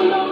alone.